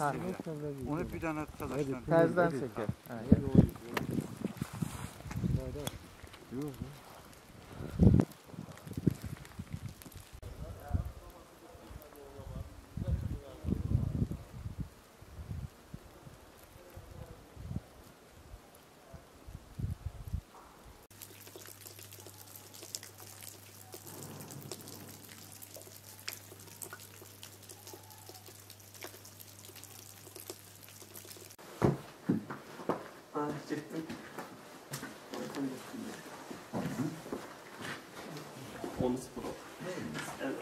Lastiğiyle. Onu bir tane arkadaşlar. Terzden çeker. Ha, Onu. Evet.